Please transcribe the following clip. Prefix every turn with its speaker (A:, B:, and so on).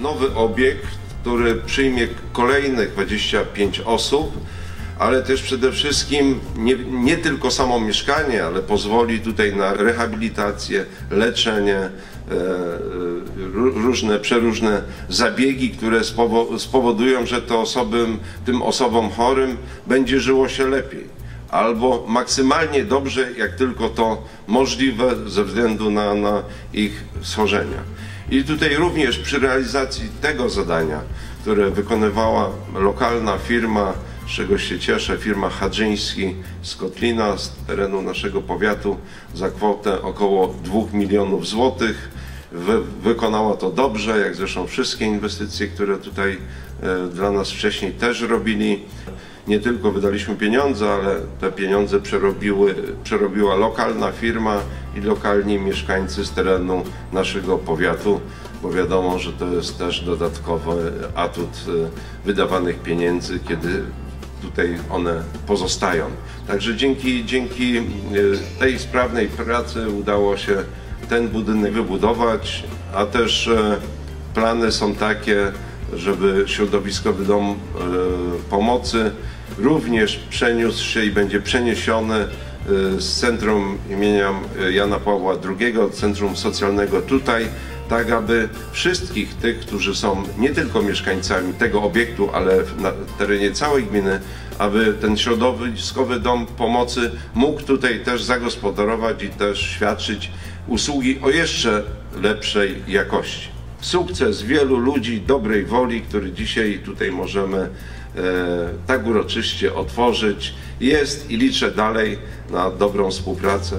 A: nowy obiekt, który przyjmie kolejnych 25 osób, ale też przede wszystkim nie, nie tylko samo mieszkanie, ale pozwoli tutaj na rehabilitację, leczenie, e, e, różne, przeróżne zabiegi, które spowo- spowodują, że te osoby, tym osobom chorym będzie żyło się lepiej. Albo maksymalnie dobrze, jak tylko to możliwe ze względu na, na ich schorzenia. I tutaj również przy realizacji tego zadania, które wykonywała lokalna firma, z czego się cieszę, firma Hadżyński z Kotlina, z terenu naszego powiatu za kwotę około 2 milionów złotych. Wy, wykonała to dobrze, jak zresztą wszystkie inwestycje, które tutaj e, dla nas wcześniej też robili. Nie tylko wydaliśmy pieniądze, ale te pieniądze przerobiły, przerobiła lokalna firma i lokalni mieszkańcy z terenu naszego powiatu, bo wiadomo, że to jest też dodatkowy atut e, wydawanych pieniędzy, kiedy tutaj one pozostają. Także dzięki, dzięki e, tej sprawnej pracy udało się ten budynek wybudować, a też e, plany są takie, żeby środowiskowy dom pomocy również przeniósł się i będzie przeniesiony e, z centrum imienia Jana Pawła II, centrum socjalnego tutaj, tak aby wszystkich tych, którzy są nie tylko mieszkańcami tego obiektu, ale na terenie całej gminy, aby ten środowiskowy dom pomocy mógł tutaj też zagospodarować i też świadczyć usługi o jeszcze lepszej jakości. Sukces wielu ludzi dobrej woli, który dzisiaj tutaj możemy e, tak uroczyście otworzyć, jest i liczę dalej na dobrą współpracę.